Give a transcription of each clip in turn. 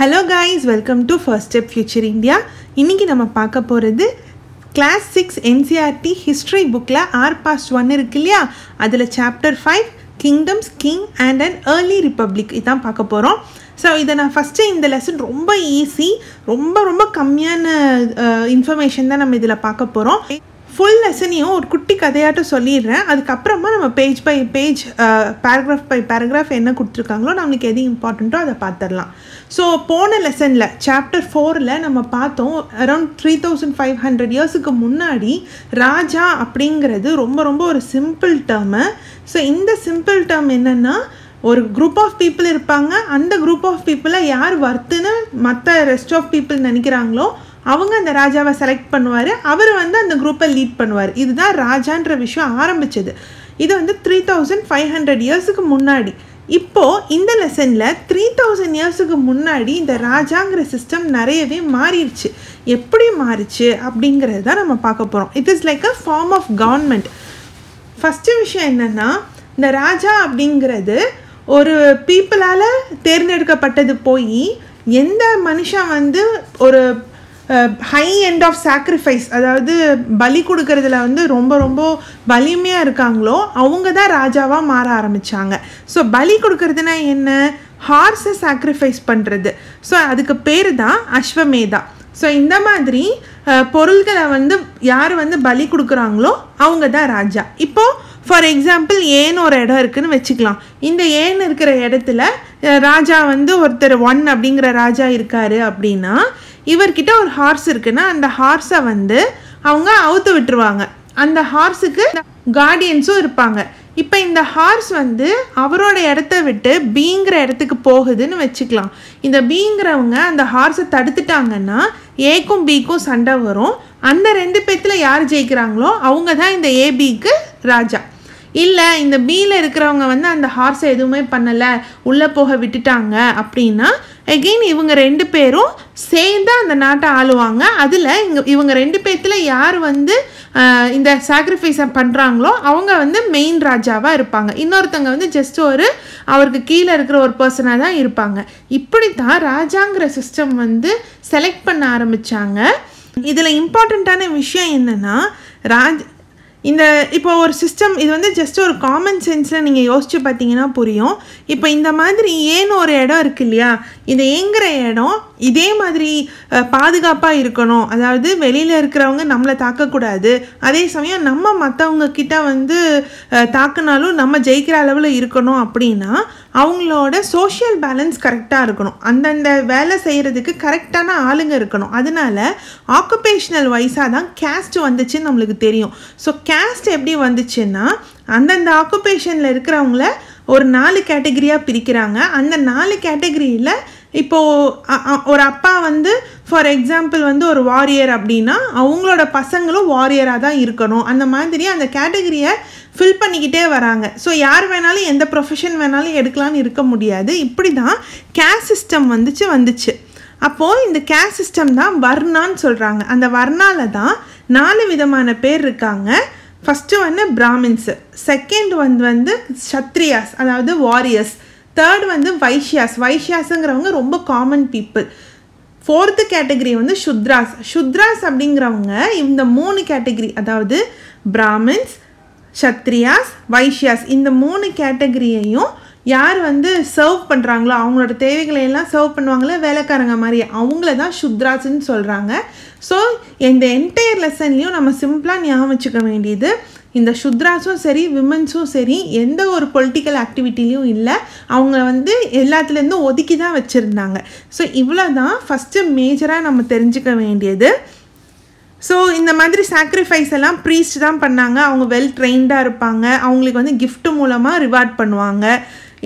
Hello guys welcome to First Step Future India இன்றைக்கி நம்ம பார்க்க போகிறது கிளாஸ் சிக்ஸ் என்சிஆர்டி ஹிஸ்ட்ரி புக்கில் ஆர் பாஸ்ட் ஒன் இருக்கு இல்லையா? அதில் chapter five kingdoms king and and early republic இதான் பார்க்க போகிறோம் ஸோ இதை நான் ஃபஸ்ட்டு இந்த லெசன் ரொம்ப ஈஸி ரொம்ப ரொம்ப கம்மியான இன்ஃபர்மேஷன் தான் நம்ம இதில் பார்க்க போகிறோம் ஃபுல் லெசனையும் ஒரு குட்டி கதையாட்டம் சொல்லிடுறேன். அதுக்கப்புறமா நம்ம page by page paragraph by paragraph என்ன கொடுத்துருக்காங்களோ நம்மளுக்கு எது இம்பார்ட்டண்ட்டோ அதை பார்த்துடலாம். ஸோ போன லெசனில் சாப்டர் ஃபோரில் நம்ம பார்த்தோம் around three thousand five hundred இயர்ஸுக்கு முன்னாடி ராஜா அப்படிங்கிறது ரொம்ப ரொம்ப ஒரு சிம்பிள் டேர்மு ஸோ இந்த சிம்பிள் டேர்ம் என்னென்னா ஒரு குரூப் ஆஃப் பீப்புள் இருப்பாங்க. அந்த குரூப் ஆஃப் பீப்புளை யார் வர்த்துன்னு மற்ற ரெஸ்ட் ஆஃப் பீப்புள் நினைக்கிறாங்களோ அவங்க அந்த ராஜாவை செலக்ட் பண்ணுவார். அவர் வந்து அந்த குரூப்பை லீட் பண்ணுவார். இதுதான் ராஜான்ற விஷயம் ஆரம்பிச்சது. இது வந்து த்ரீ தௌசண்ட் ஃபைவ் ஹண்ட்ரட் இயர்ஸுக்கு முன்னாடி. இப்போது இந்த லெசனில் த்ரீ தௌசண்ட் இயர்ஸுக்கு முன்னாடி இந்த ராஜாங்கிற சிஸ்டம் நிறையவே மாறிடுச்சு. எப்படி மாறிச்சு அப்படிங்கிறது தான் நம்ம பார்க்க போகிறோம் it is like a form of government first விஷயம் என்னென்னா இந்த ராஜா அப்படிங்கிறது ஒரு பீப்புளால் தேர்ந்தெடுக்கப்பட்டது போய் எந்த மனுஷன் வந்து ஒரு ஹை எண்ட் ஆஃப் சாக்ரிஃபைஸ் அதாவது பலி கொடுக்கறதுல வந்து ரொம்ப ரொம்ப வலிமையாக இருக்காங்களோ அவங்க தான் ராஜாவாக மாற ஆரம்பித்தாங்க ஸோ பலி கொடுக்கறதுனா என்ன? ஹார்ஸை சாக்ரிஃபைஸ் பண்ணுறது ஸோ அதுக்கு பேர் தான் அஸ்வமேதா. ஸோ இந்த மாதிரி பொருள்களை வந்து யார் வந்து பலி கொடுக்குறாங்களோ அவங்க தான் ராஜா. இப்போது ஃபார் எக்ஸாம்பிள் ஏன்னு ஒரு இடம் இருக்குதுன்னு வச்சுக்கலாம். இந்த ஏன் இருக்கிற இடத்துல ராஜா வந்து ஒருத்தர் ஒன் அப்படிங்கிற ராஜா இருக்காரு அப்படின்னா இவர்கிட்ட ஒரு ஹார்ஸ் இருக்குன்னா அந்த ஹார்ஸை வந்து அவங்க அவுத்து விட்டுருவாங்க. அந்த ஹார்ஸுக்கு கார்டியன்ஸும் இருப்பாங்க. இப்போ இந்த ஹார்ஸ் வந்து அவரோட இடத்த விட்டு பீங்கிற இடத்துக்கு போகுதுன்னு வச்சுக்கலாம். இந்த பீங்கிறவங்க அந்த ஹார்ஸை தடுத்துட்டாங்கன்னா ஏக்கும் பிக்கும் சண்டை வரும். அந்த ரெண்டு பேத்தில் யார் ஜெயிக்கிறாங்களோ அவங்க தான் இந்த ஏபிக்கு ராஜா. இல்லை இந்த பியில் இருக்கிறவங்க வந்து அந்த ஹார்ஸை எதுவுமே பண்ணலை உள்ளே போக விட்டுட்டாங்க அப்படின்னா எகெயின் இவங்க ரெண்டு பேரும் சேர்ந்து அந்த நாட்டை ஆளுவாங்க. அதில் இங்கே இவங்க ரெண்டு பேர்த்தில் யார் வந்து இந்த சாக்ரிஃபைஸை பண்ணுறாங்களோ அவங்க வந்து மெயின் ராஜாவாக இருப்பாங்க. இன்னொருத்தவங்க வந்து ஜஸ்ட் ஒரு அவருக்கு கீழே இருக்கிற ஒரு பர்சனாக தான் இருப்பாங்க. இப்படி தான் ராஜாங்கிற சிஸ்டம் வந்து செலக்ட் பண்ண ஆரம்பித்தாங்க இதில் இம்பார்ட்டண்ட்டான விஷயம் என்னென்னா ராஜ் இந்த இப்போ ஒரு சிஸ்டம் இது வந்து ஜஸ்ட் ஒரு காமன் சென்ஸில் நீங்கள் யோசிச்சு பார்த்தீங்கன்னா புரியும். இப்போ இந்த மாதிரி ஏன்னு ஒரு இடம் இருக்கு இல்லையா? இந்த ஏங்குற இடம் இதே மாதிரி பாதுகாப்பாக இருக்கணும். அதாவது வெளியில் இருக்கிறவங்க நம்மளை தாக்கக்கூடாது. அதே சமயம் நம்ம மற்றவங்க கிட்ட வந்து தாக்குனாலும் நம்ம ஜெயிக்கிற அளவில் இருக்கணும் அப்படின்னா அவங்களோட சோஷியல் பேலன்ஸ் கரெக்டாக இருக்கணும். அந்தந்த வேலை செய்கிறதுக்கு கரெக்டான ஆளுங்க இருக்கணும். அதனால ஆக்குபேஷனல் வைஸாக தான் கேஸ்ட் வந்துச்சுன்னு நம்மளுக்கு தெரியும். ஸோ கேஸ்ட் எப்படி வந்துச்சுன்னா அந்தந்த ஆக்குபேஷனில் இருக்கிறவங்கள ஒரு நாலு கேட்டகரியாக பிரிக்கிறாங்க. அந்த நாலு கேட்டகரியில் இப்போது ஒரு அப்பா வந்து ஃபார் எக்ஸாம்பிள் வந்து ஒரு வாரியர் அப்படின்னா அவங்களோட பசங்களும் வாரியராக தான் இருக்கணும். அந்த மாதிரி அந்த கேட்டகரியை ஃபில் பண்ணிக்கிட்டே வராங்க. ஸோ யார் வேணாலும் எந்த ப்ரொஃபஷன் வேணாலும் எடுக்கலான்னு இருக்க முடியாது. இப்படி தான் கேஸ் சிஸ்டம் வந்துச்சு வந்துச்சு. அப்போது இந்த கேஸ் சிஸ்டம் தான் வர்ணான்னு சொல்கிறாங்க அந்த வர்ணாவில் தான் நாலு விதமான பேர் இருக்காங்க. ஃபஸ்ட்டு வந்து பிராமின்ஸு. செகண்ட் வந்து வந்து சத்ரியாஸ் அதாவது வாரியர்ஸ் தேர்ட் வந்து வைஷ்யாஸ். வைஷ்யாஸுங்கிறவங்க ரொம்ப காமன் பீப்புள் ஃபோர்த்து கேட்டகரி வந்து சுத்ராஸ். சுத்ராஸ் அப்படிங்கிறவங்க இந்த மூணு கேட்டகரி அதாவது பிராமின்ஸ் சத்ரியாஸ் வைஷ்யாஸ் இந்த மூணு கேட்டகரியையும் யார் வந்து சர்வ் பண்ணுறாங்களோ அவங்களோட தேவைகளை எல்லாம் சர்வ் பண்ணுவாங்களே வேலைக்காரங்க மாதிரி அவங்கள தான் சுத்ராஸ்ன்னு சொல்கிறாங்க ஸோ இந்த என்டையர் லெசன்லேயும் நம்ம சிம்பிளாக ஞாபகம் வச்சுக்க வேண்டியது இந்த சுத்ராஸும் சரி விமன்ஸும் சரி எந்த ஒரு பொலிட்டிக்கல் ஆக்டிவிட்டிலையும் இல்லை. அவங்க வந்து எல்லாத்துலேருந்தும் ஒதுக்கி தான் வச்சுருந்தாங்க. ஸோ இவ்வளோ தான் ஃபஸ்ட்டு மேஜராக நம்ம தெரிஞ்சுக்க வேண்டியது. ஸோ இந்த மாதிரி சாக்ரிஃபைஸ் எல்லாம் ப்ரீஸ்ட் தான் பண்ணாங்க. அவங்க வெல் ட்ரெயின்டாக இருப்பாங்க. அவங்களுக்கு வந்து கிஃப்ட் மூலமாக ரிவார்ட் பண்ணுவாங்க.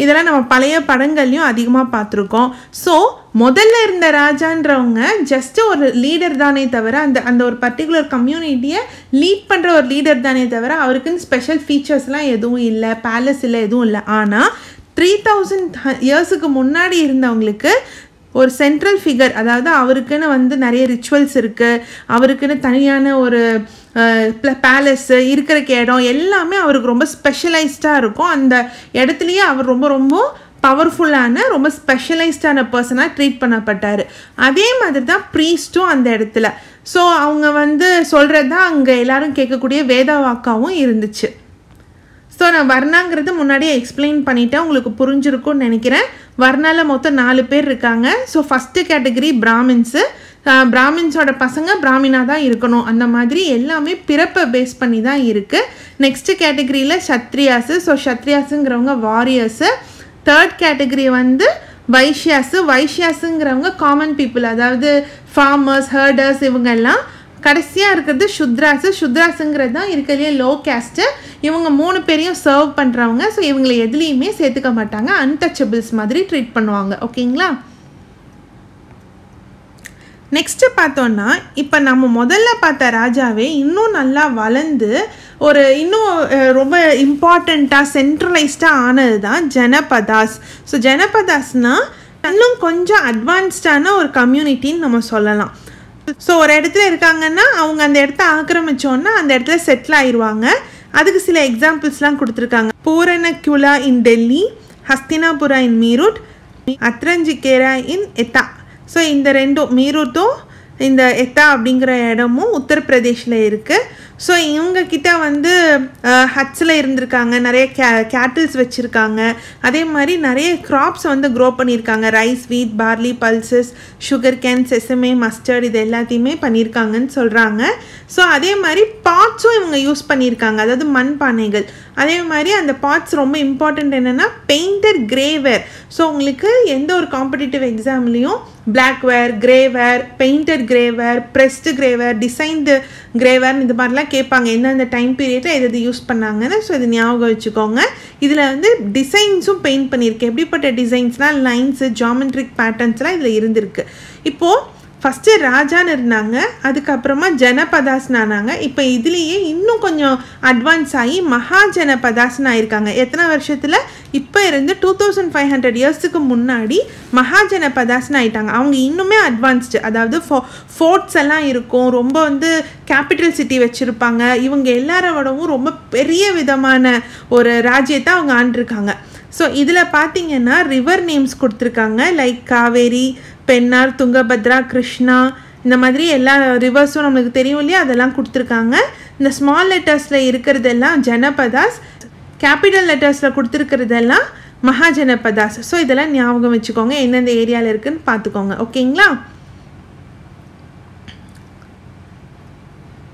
இதெல்லாம் நம்ம பழைய படங்கள்லையும் அதிகமாக பார்த்துருக்கோம். ஸோ முதல்ல இருந்த ராஜான்றவங்க ஜஸ்ட்டு ஒரு லீடர் தானே தவிர அந்த அந்த ஒரு பர்டிகுலர் கம்யூனிட்டியை லீட் பண்ணுற ஒரு லீடர் தானே தவிர அவருக்குன்னு ஸ்பெஷல் ஃபீச்சர்ஸ்லாம் எதுவும் இல்லை பேலஸ் இல்லை எதுவும் இல்லை. ஆனால் த்ரீ தௌசண்ட் இயர்ஸுக்கு முன்னாடி இருந்தவங்களுக்கு ஒரு சென்ட்ரல் ஃபிகர் அதாவது அவருக்குன்னு வந்து நிறைய ரிச்சுவல்ஸ் இருக்குது அவருக்குன்னு தனியான ஒரு பேலஸ்ஸு இருக்கிற இடம் எல்லாமே அவருக்கு ரொம்ப ஸ்பெஷலைஸ்டாக இருக்கும். அந்த இடத்துலையே அவர் ரொம்ப ரொம்ப பவர்ஃபுல்லான ரொம்ப ஸ்பெஷலைஸ்டான பர்சனாக ட்ரீட் பண்ணப்பட்டார். அதே மாதிரி தான் ப்ரீஸ்ட்டும் அந்த இடத்துல. ஸோ அவங்க வந்து சொல்கிறது தான் அங்கே எல்லாரும் கேட்கக்கூடிய வேதாவாக்காவும் இருந்துச்சு. ஸோ நான் வர்ணாங்கிறது முன்னாடியே எக்ஸ்பிளைன் பண்ணிவிட்டேன் உங்களுக்கு புரிஞ்சிருக்கும்னு நினைக்கிறேன். வர்ணாவில் மொத்தம் நாலு பேர் இருக்காங்க. ஸோ ஃபஸ்ட்டு கேட்டகரி பிராமின்ஸு பிராமின்ஸோட பசங்க பிராமினா தான் இருக்கணும். அந்த மாதிரி எல்லாமே பிறப்பை பேஸ் பண்ணி தான் இருக்குது நெக்ஸ்ட்டு கேட்டகரியில் சத்ரியாஸு ஸோ சத்ரியாஸுங்கிறவங்க வாரியர்ஸு தேர்ட் கேட்டகரி வந்து வைஷ்யாஸு வைஷ்யாஸுங்கிறவங்க காமன் பீப்புள் அதாவது ஃபார்மர்ஸ் ஹர்டர்ஸ் இவங்கெல்லாம் கடைசியாக இருக்கிறது சுத்ராஸு சுத்ராஸுங்கிறது தான் இருக்கிறதுலே லோ கேஸ்ட்டு இவங்க மூணு பேரையும் சர்வ் பண்ணுறவங்க ஸோ இவங்களை எதுலேயுமே சேர்த்துக்க மாட்டாங்க. அன்டச்சபிள்ஸ் மாதிரி ட்ரீட் பண்ணுவாங்க. ஓகேங்களா? நெக்ஸ்ட்டு பார்த்தோன்னா இப்போ நம்ம முதல்ல பார்த்த ராஜாவே இன்னும் நல்லா வளர்ந்து ஒரு இன்னும் ரொம்ப இம்பார்ட்டண்ட்டாக சென்ட்ரலைஸ்டாக ஆனது தான் ஜனபதாஸ். ஸோ ஜனபதாஸ்னால் இன்னும் கொஞ்சம் அட்வான்ஸ்டான ஒரு கம்யூனிட்டின்னு நம்ம சொல்லலாம். ஸோ ஒரு இடத்துல இருக்காங்கன்னா அவங்க அந்த இடத்த ஆக்கிரமிச்சோன்னா அந்த இடத்துல செட்டில் ஆயிடுவாங்க அதுக்கு சில எக்ஸாம்பிள்ஸ்லாம் கொடுத்துருக்காங்க. பூரணக்யுலா இன் டெல்லி ஹஸ்தினாபுரா இன் மீரூட் அத்ரஞ்சிகேரா இன் எத்தா. ஸோ இந்த ரெண்டும் மீரூட்டும் இந்த எத்தா அப்படிங்கிற இடமும் உத்தரப்பிரதேஷில் இருக்குது ஸோ இவங்கக்கிட்ட வந்து ஹட்ஸில் இருந்திருக்காங்க. நிறைய கே கேட்டில்ஸ் வச்சுருக்காங்க. அதே மாதிரி நிறைய க்ராப்ஸ் வந்து க்ரோ பண்ணியிருக்காங்க. Rice wheat barley pulses sugar cane sesame mustard இது எல்லாத்தையுமே பண்ணியிருக்காங்கன்னு சொல்கிறாங்க ஸோ அதே மாதிரி பாட்ஸும் இவங்க யூஸ் பண்ணியிருக்காங்க. அதாவது மண்பானைகள். அதே மாதிரி அந்த பார்ட்ஸ் ரொம்ப இம்பார்ட்டண்ட் என்னென்னா பெயிண்டர் கிரேவேர் ஸோ உங்களுக்கு எந்த ஒரு competitive எக்ஸாம்லேயும் black ware grey ware painter grey ware pressed grey ware designed grey ware இந்த மாதிரிலாம் கேட்பாங்க. எந்தெந்த டைம் பீரியடில் எது எது யூஸ் பண்ணாங்கன்னு ஸோ இது ஞாபகம் வச்சுக்கோங்க. இதில் வந்து டிசைன்ஸும் பெயிண்ட் பண்ணியிருக்கேன். எப்படிப்பட்ட டிசைன்ஸ்னால் லைன்ஸு ஜாமெண்ட்ரிக் பேட்டர்ன்ஸ்லாம் இதில் இருந்திருக்கு. இப்போது ஃபஸ்ட்டு ராஜான்னு இருந்தாங்க அதுக்கப்புறமா ஜனபதாஸ்னு ஆனாங்க இப்போ இதுலேயே இன்னும் கொஞ்சம் அட்வான்ஸ் ஆகி மகாஜனபதாஸ்னு ஆயிருக்காங்க எத்தனை வருஷத்தில்? இப்போ இருந்து டூ தௌசண்ட் ஃபைவ் ஹண்ட்ரட் இயர்ஸுக்கு முன்னாடி மகாஜனபதாஸ்னு ஆயிட்டாங்க அவங்க இன்னுமே அட்வான்ஸ்டு அதாவது ஃபோ ஃபோர்ட்ஸ் எல்லாம் இருக்கும். ரொம்ப வந்து கேபிட்டல் சிட்டி வச்சுருப்பாங்க. இவங்க எல்லாரோடவும் ரொம்ப பெரிய விதமான ஒரு ராஜ்யத்தை அவங்க ஆண்டிருக்காங்க. ஸோ இதில் பார்த்தீங்கன்னா ரிவர் நேம்ஸ் கொடுத்துருக்காங்க. லைக் காவேரி பெண்ணார் துங்கபத்ரா கிருஷ்ணா இந்த மாதிரி எல்லா ரிவர்ஸும் நம்மளுக்கு தெரியும் இல்லையா? அதெல்லாம் கொடுத்துருக்காங்க. இந்த ஸ்மால் லெட்டர்ஸில் இருக்கிறதெல்லாம் ஜனபதாஸ் கேபிட்டல் லெட்டர்ஸில் கொடுத்துருக்கிறதெல்லாம் மகாஜனபதாஸ். ஸோ இதெல்லாம் ஞாபகம் வச்சுக்கோங்க. எந்தெந்த ஏரியாவில் இருக்குதுன்னு பார்த்துக்கோங்க. ஓகேங்களா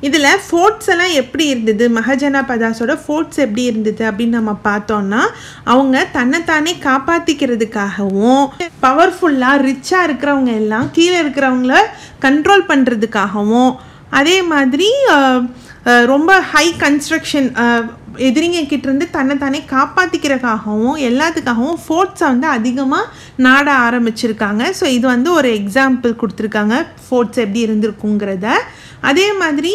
இதில் ஃபோர்ட்ஸ் எல்லாம் எப்படி இருந்தது? மகஜனா பதாஸோட ஃபோர்ட்ஸ் எப்படி இருந்தது அப்படின்னு நம்ம பார்த்தோம்னா அவங்க தன்னைத்தானே காப்பாற்றிக்கிறதுக்காகவும் பவர்ஃபுல்லாக ரிச்சாக இருக்கிறவங்க எல்லாம் கீழே இருக்கிறவங்கள கண்ட்ரோல் பண்ணுறதுக்காகவும் அதே மாதிரி ரொம்ப ஹை கன்ஸ்ட்ரக்ஷன் எதிரிங்க கிட்டேருந்து தன்னைத்தானே காப்பாற்றிக்கிறதுக்காகவும் எல்லாத்துக்காகவும் ஃபோர்ட்ஸை வந்து அதிகமாக நாட ஆரம்பிச்சிருக்காங்க. ஸோ இது வந்து ஒரு எக்ஸாம்பிள் கொடுத்துருக்காங்க ஃபோர்ட்ஸ் எப்படி இருந்திருக்குங்கிறத. அதே மாதிரி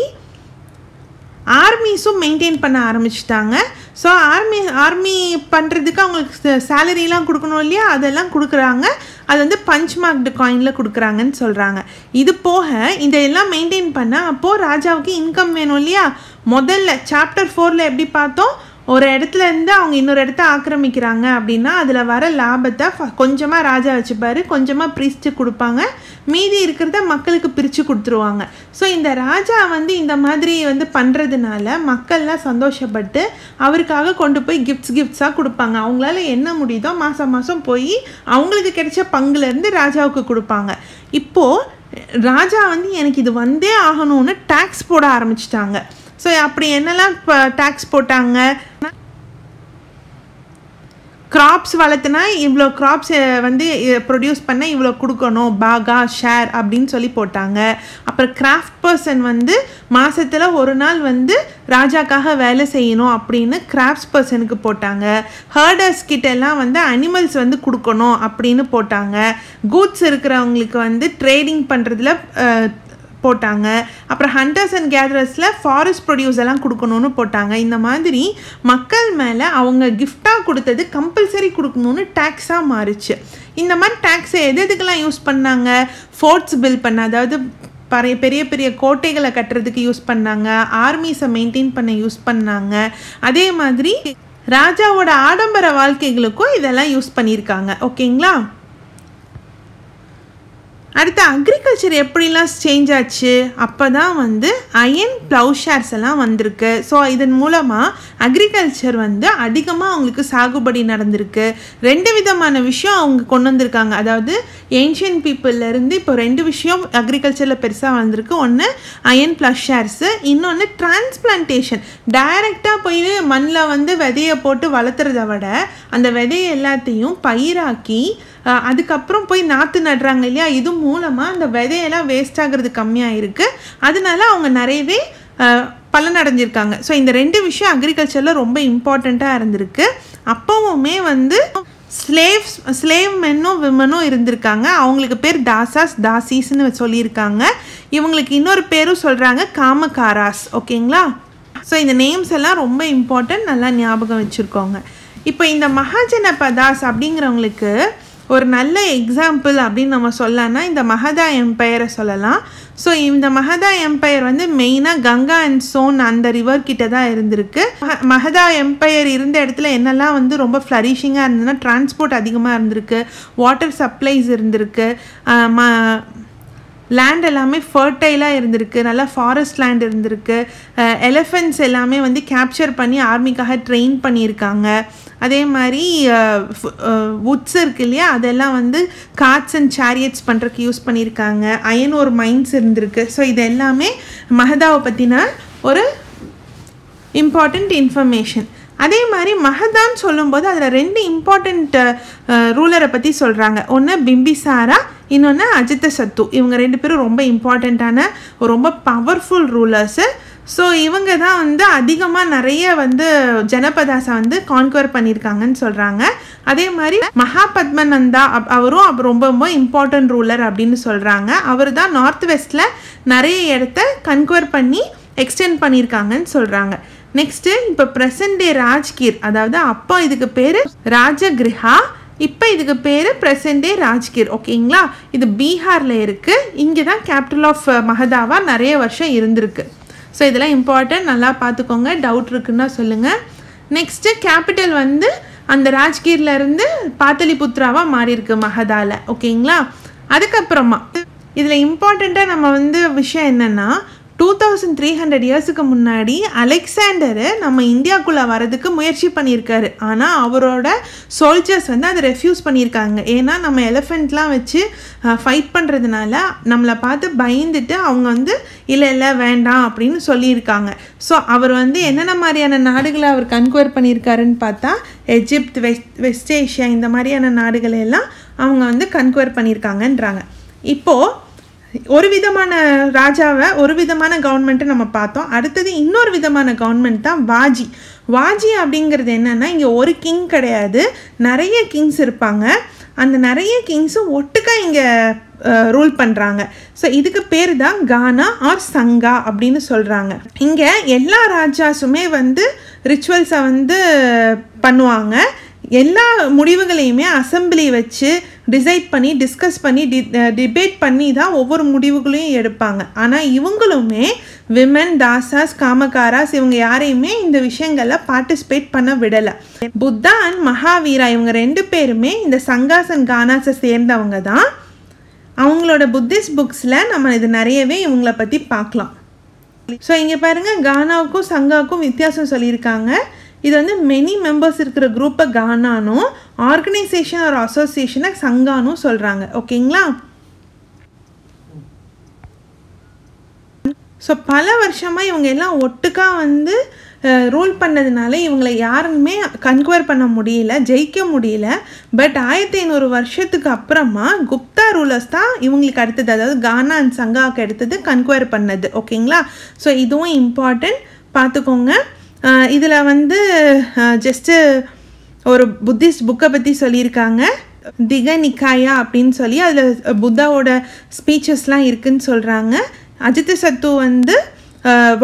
ஆர்மிஸும் மெயின்டைன் பண்ண ஆரம்பிச்சிட்டாங்க. ஸோ ஆர்மி ஆர்மி பண்ணுறதுக்கு அவங்களுக்கு சேலரிலாம் கொடுக்கணும் இல்லையா? அதெல்லாம் கொடுக்குறாங்க. அது வந்து பஞ்ச் மார்க்டு காயினில் கொடுக்குறாங்கன்னு சொல்கிறாங்க இது போக இதையெல்லாம் மெயின்டைன் பண்ண அப்போது ராஜாவுக்கு இன்கம் வேணும் இல்லையா? முதல்ல சாப்டர் ஃபோரில் எப்படி பார்த்தோம்? ஒரு இடத்துல இருந்து அவங்க இன்னொரு இடத்த ஆக்கிரமிக்கிறாங்க அப்படின்னா அதில் வர லாபத்தை ஃப- கொஞ்சமாக ராஜா வச்சுப்பார் கொஞ்சமாக பிரித்து கொடுப்பாங்க. மீதி இருக்கிறத மக்களுக்கு பிரித்து கொடுத்துருவாங்க. ஸோ இந்த ராஜா வந்து இந்த மாதிரி வந்து பண்ணுறதுனால மக்கள்லாம் சந்தோஷப்பட்டு அவருக்காக கொண்டு போய் கிஃப்ட்ஸ் கிஃப்ட்ஸாக கொடுப்பாங்க. அவங்களால என்ன முடியுதோ மாதம் மாதம் போய் அவங்களுக்கு கிடைச்ச பங்குலேருந்து ராஜாவுக்கு கொடுப்பாங்க. இப்போது ராஜா வந்து எனக்கு இது வந்தே ஆகணும்னு டேக்ஸ் போட ஆரம்பிச்சிட்டாங்க. ஸோ அப்படி என்னெல்லாம் இப்போ டேக்ஸ் போட்டாங்க? கிராப்ஸ் வளர்த்துனா இவ்வளோ கிராப்ஸ் வந்து ப்ரொடியூஸ் பண்ண இவ்வளோ கொடுக்கணும். பாகா ஷேர் அப்படின்னு சொல்லி போட்டாங்க. அப்புறம் கிராஃப்ட் பர்சன் வந்து மாதத்தில் ஒரு நாள் வந்து ராஜாக்காக வேலை செய்யணும் அப்படின்னு கிராஃப்ட்ஸ் பர்சனுக்கு போட்டாங்க. ஹர்டர்ஸ் கிட்டெல்லாம் வந்து அனிமல்ஸ் வந்து கொடுக்கணும் அப்படின்னு போட்டாங்க. கூட்ஸ் இருக்கிறவங்களுக்கு வந்து ட்ரேடிங் பண்ணுறதுல போட்டாங்க. அப்புறம் ஹண்டர்ஸ் அண்ட் கேதரர்ஸில் ஃபாரஸ்ட் ப்ரொடியூஸ் எல்லாம் கொடுக்கணும்னு போட்டாங்க. இந்த மாதிரி மக்கள் மேலே அவங்க கிஃப்டாக கொடுத்தது கம்பல்சரி கொடுக்கணும்னு டேக்ஸாக மாறுச்சு. இந்த மாதிரி டேக்ஸை எது எதுக்கெல்லாம் யூஸ் பண்ணாங்க? ஃபோர்ட்ஸ் பில் பண்ண அதாவது பழைய பெரிய பெரிய கோட்டைகளை கட்டுறதுக்கு யூஸ் பண்ணாங்க. ஆர்மிஸை மெயின்டைன் பண்ண யூஸ் பண்ணாங்க. அதே மாதிரி ராஜாவோட ஆடம்பர வாழ்க்கைகளுக்கும் இதெல்லாம் யூஸ் பண்ணியிருக்காங்க. ஓகேங்களா அடுத்து அக்ரிகல்ச்சர் எப்படிலாம் சேஞ்ச் ஆச்சு? அப்போ தான் வந்து அயன் ப்ளவுஷேர்ஸ் எல்லாம் வந்திருக்கு. ஸோ இதன் மூலமாக அக்ரிகல்ச்சர் வந்து அதிகமாக அவங்களுக்கு சாகுபடி நடந்திருக்கு. ரெண்டு விதமான விஷயம் அவங்க கொண்டு வந்திருக்காங்க. அதாவது ஏன்ஷியன் பீப்புளிலேருந்து இப்போ ரெண்டு விஷயம் அக்ரிகல்ச்சரில் பெருசாக வந்திருக்கு. ஒன்று அயன் ப்ளஷேர்ஸு இன்னொன்று டிரான்ஸ்பிளான்டேஷன் டைரெக்டாக போய் மண்ணில் வந்து விதையை போட்டு வளர்த்துறத விட அந்த விதையை எல்லாத்தையும் பயிராக்கி அதுக்கப்புறம் போய் நாற்று நடுறாங்க இல்லையா? இதுவும் மூலமாக அந்த விதையெல்லாம் வேஸ்ட் ஆகிறது கம்மியாக இருக்குது அதனால அவங்க நிறையவே பலனடைஞ்சிருக்காங்க. ஸோ இந்த ரெண்டு விஷயம் அக்ரிகல்ச்சரில் ரொம்ப இம்பார்ட்டண்ட்டாக இருந்திருக்கு. அப்போவுமே வந்து ஸ்லேவ்ஸ் ஸ்லேவ் மென்னும் விமனும் இருந்திருக்காங்க. அவங்களுக்கு பேர் தாசாஸ் தாசிஸ்னு சொல்லியிருக்காங்க. இவங்களுக்கு இன்னொரு பேரும் சொல்கிறாங்க காமகாராஸ். ஓகேங்களா? ஸோ இந்த நேம்ஸ் எல்லாம் ரொம்ப இம்பார்ட்டன்ட் நல்லா ஞாபகம் வச்சுருக்கோங்க இப்போ இந்த மகாஜன பதாஸ் அப்படிங்கிறவங்களுக்கு ஒரு நல்ல எக்ஸாம்பிள் அப்படின்னு நம்ம சொல்லலாம்னா இந்த மகதா எம்பையரை சொல்லலாம். ஸோ இந்த மகதா எம்பையர் வந்து மெயினாக கங்கா அண்ட் சோன் அந்த ரிவர் கிட்ட தான் இருந்திருக்கு. மகதா எம்பையர் இருந்த இடத்துல என்னெல்லாம் வந்து ரொம்ப ஃப்ளரிஷிங்காக இருந்ததுன்னா டிரான்ஸ்போர்ட் அதிகமாக இருந்திருக்கு. வாட்டர் சப்ளைஸ் இருந்திருக்கு. லேண்ட் எல்லாமே ஃபர்டைலாக இருந்திருக்கு. நல்லா ஃபாரஸ்ட் லேண்ட் இருந்திருக்கு. எலிஃபென்ட்ஸ் எல்லாமே வந்து கேப்சர் பண்ணி ஆர்மிக்காக ட்ரெயின் பண்ணியிருக்காங்க. அதே மாதிரி வுட்ஸ் இருக்கு இல்லையா? அதெல்லாம் வந்து கார்ட்ஸ் அண்ட் சேரியட்ஸ் பண்ணுறதுக்கு யூஸ் பண்ணியிருக்காங்க. அயன் ஒரு மைன்ஸ் இருந்திருக்கு. ஸோ இது எல்லாமே மகதாவை பற்றின ஒரு இம்பார்ட்டண்ட் இன்ஃபர்மேஷன் அதே மாதிரி மகதான்னு சொல்லும்போது அதில் ரெண்டு இம்பார்ட்டண்ட் ரூலரை பற்றி சொல்கிறாங்க ஒன்று பிம்பிசாரா இன்னொன்று அஜித்த சத்து. இவங்க ரெண்டு பேரும் ரொம்ப இம்பார்ட்டண்ட்டான ரொம்ப பவர்ஃபுல் ரூலர்ஸு ஸோ இவங்க தான் வந்து அதிகமாக நிறைய வந்து ஜனபதாசை வந்து கான்கவர் பண்ணியிருக்காங்கன்னு சொல்கிறாங்க அதே மாதிரி மகாபத்மநந்தா அப் அவரும் அப்ப ரொம்ப ரொம்ப இம்பார்ட்டன்ட் ரூலர் அப்படின்னு சொல்கிறாங்க அவர் தான் நார்த் வெஸ்ட்டில் நிறைய இடத்த கன்குவர் பண்ணி எக்ஸ்டெண்ட் பண்ணியிருக்காங்கன்னு சொல்கிறாங்க நெக்ஸ்ட்டு இப்போ ப்ரெசன்ட் டே ராஜ்கீர் அதாவது அப்போ இதுக்கு பேர் ராஜகிருஹா. இப்போ இதுக்கு பேர் ப்ரெசன்ட் ராஜ்கிர் ஓகேங்களா? இது பீகாரில் இருக்குது இங்கே தான் கேபிட்டல் ஆஃப் மகதாவா நிறைய வருஷம் இருந்திருக்கு. ஸோ இதெல்லாம் இம்பார்ட்டன்ட் நல்லா பார்த்துக்கோங்க. டவுட் இருக்குன்னா சொல்லுங்கள் நெக்ஸ்ட்டு கேபிட்டல் வந்து அந்த ராஜ்கீர்லேருந்து பாத்தலிபுத்ராவாக மாறியிருக்கு மகதாவில் ஓகேங்களா? அதுக்கப்புறமா இதில் இம்பார்ட்டண்ட்டாக நம்ம வந்து விஷயம் என்னென்னா டூ தௌசண்ட் த்ரீ ஹண்ட்ரட் இயர்ஸுக்கு முன்னாடி அலெக்சாண்டரு நம்ம இந்தியாக்குள்ளே வரதுக்கு முயற்சி பண்ணியிருக்காரு. ஆனால் அவரோட சோல்ஜர்ஸ் வந்து அதை ரெஃப்யூஸ் பண்ணியிருக்காங்க. ஏன்னா நம்ம எலிஃபெண்ட்லாம் வச்சு ஃபைட் பண்ணுறதுனால நம்மளை பார்த்து பயந்துட்டு அவங்க வந்து இல்லை இல்லை வேண்டாம் அப்படின்னு சொல்லியிருக்காங்க. ஸோ அவர் வந்து என்னென்ன மாதிரியான நாடுகளை அவர் கன்குவர் பண்ணியிருக்காருன்னு பார்த்தா எஜிப்த் வெஸ்ட் வெஸ்ட் ஏஷியா இந்த மாதிரியான நாடுகளை எல்லாம் அவங்க வந்து கன்குவர் பண்ணியிருக்காங்கன்றாங்க. இப்போது ஒரு விதமான ராஜாவை ஒரு விதமான கவர்மெண்ட்டை நம்ம பார்த்தோம். அடுத்தது இன்னொரு விதமான கவர்மெண்ட் தான் வாஜி. வாஜி அப்படிங்கிறது என்னென்னா இங்கே ஒரு கிங் கிடையாது. நிறைய கிங்ஸ் இருப்பாங்க. அந்த நிறைய கிங்ஸும் ஒட்டுக்கா இங்கே ரூல் பண்ணுறாங்க ஸோ இதுக்கு பேர் தான் கானா ஆர் சங்கா அப்படின்னு சொல்கிறாங்க இங்கே எல்லா ராஜாஸுமே வந்து ரிச்சுவல்ஸை வந்து பண்ணுவாங்க. எல்லா முடிவுகளையுமே அசம்பிளி வச்சு டிசைட் பண்ணி டிஸ்கஸ் பண்ணி டி டிபேட் பண்ணி தான் ஒவ்வொரு முடிவுகளையும் எடுப்பாங்க. ஆனால் இவங்களுமே விமன் தாசாஸ் காமகாராஸ் இவங்க யாரையுமே இந்த விஷயங்களில் பார்ட்டிசிபேட் பண்ண விடலை. புத்தா அண்ட் மகாவீரா இவங்க ரெண்டு பேருமே இந்த சங்காஸ் அண்ட் கானாஸை சேர்ந்தவங்க தான். அவங்களோட புத்திஸ்ட் புக்ஸில் நம்ம இது நிறையவே இவங்கள பற்றி பார்க்கலாம். ஸோ இங்கே பாருங்கள் கானாவுக்கும் சங்காவுக்கும் வித்தியாசம் சொல்லியிருக்காங்க. இது வந்து மெனி மெம்பர்ஸ் இருக்கிற குரூப்பை கானானும் ஆர்கனைசேஷன் ஒரு அசோசியேஷனை சங்கானும் சொல்கிறாங்க ஓகேங்களா ஸோ பல வருஷமாக இவங்க எல்லாம் ஒட்டுக்கா வந்து ரூல் பண்ணதுனால இவங்களை யாருமே கன்குவர் பண்ண முடியல ஜெயிக்க முடியல. பட் ஆயிரத்தி ஐநூறு வருஷத்துக்கு அப்புறமா குப்தா ரூலர்ஸ் தான் இவங்களுக்கு அடுத்தது அதாவது கானா அண்ட் சங்காவுக்கு அடுத்தது கன்குவர் பண்ணது. ஓகேங்களா ஸோ இதுவும் இம்பார்ட்டன்ட் பார்த்துக்கோங்க. இதில் வந்து ஜஸ்ட்டு ஒரு புத்திஸ்ட் புக்கை பற்றி சொல்லியிருக்காங்க. திக நிக்காயா அப்படின்னு சொல்லி அதில் புத்தாவோட ஸ்பீச்சஸ்லாம் இருக்குன்னு சொல்கிறாங்க அஜித் சத்து வந்து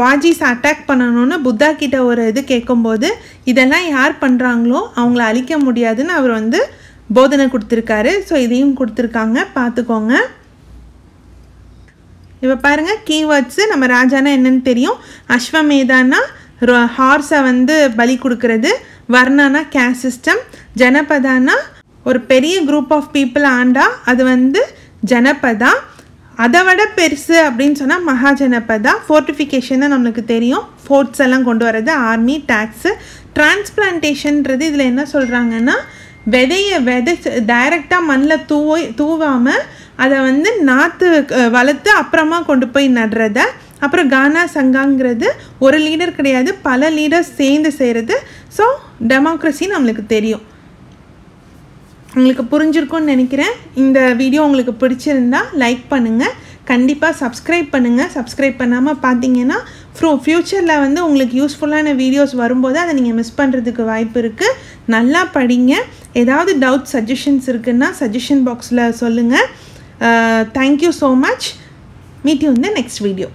வாஜிஸ் அட்டாக் பண்ணணும்னு புத்தா கிட்ட ஒரு இது கேட்கும்போது இதெல்லாம் யார் பண்ணுறாங்களோ அவங்கள அழிக்க முடியாதுன்னு அவர் வந்து போதனை கொடுத்துருக்காரு. ஸோ இதையும் கொடுத்துருக்காங்க. பார்த்துக்கோங்க. இப்போ பாருங்கள் கீவேர்ட்ஸு நம்ம ராஜானா என்னன்னு தெரியும். அஸ்வமேதானா ஹார்ஸை வந்து பலி கொடுக்கறது. வர்ணானா கேஸ் சிஸ்டம். ஜனபதானா ஒரு பெரிய குரூப் ஆஃப் பீப்புள் ஆண்டா அது வந்து ஜனபதா. அதை விட பெருசு அப்படின்னு சொன்னால் மகாஜனபதா. ஃபோர்ட்டிஃபிகேஷன் தான் நம்மளுக்கு தெரியும். ஃபோர்ட்ஸ் எல்லாம் கொண்டு வர்றது ஆர்மி டேக்ஸு டிரான்ஸ்பிளான்டேஷன்ன்றது இதில் என்ன சொல்கிறாங்கன்னா விதையை விதை டைரெக்டாக மண்ணில் தூவ தூவாமல் அதை வந்து நாற்று வளர்த்து அப்புறமா கொண்டு போய் நடுறத. அப்புறம் கானா சங்காங்கிறது ஒரு லீடர் கிடையாது பல லீடர்ஸ் சேர்ந்து செய்கிறது ஸோ டெமோக்ரஸி நம்மளுக்கு தெரியும். உங்களுக்கு புரிஞ்சிருக்கும்னு நினைக்கிறேன். இந்த வீடியோ உங்களுக்கு பிடிச்சிருந்தா லைக் பண்ணுங்கள் கண்டிப்பாக சப்ஸ்கிரைப் பண்ணுங்கள் சப்ஸ்கிரைப் பண்ணாமல் பார்த்தீங்கன்னா ஃப்ரூ ஃப்யூச்சரில் வந்து உங்களுக்கு யூஸ்ஃபுல்லான வீடியோஸ் வரும்போது அதை நீங்கள் மிஸ் பண்ணுறதுக்கு வாய்ப்பு இருக்குது நல்லா படிங்க. ஏதாவது டவுட் சஜஷன்ஸ் இருக்குன்னா சஜஷன் பாக்ஸில் சொல்லுங்கள் thank you so much meet you இந்த நெக்ஸ்ட் வீடியோ